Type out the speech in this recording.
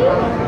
Oh!